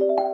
you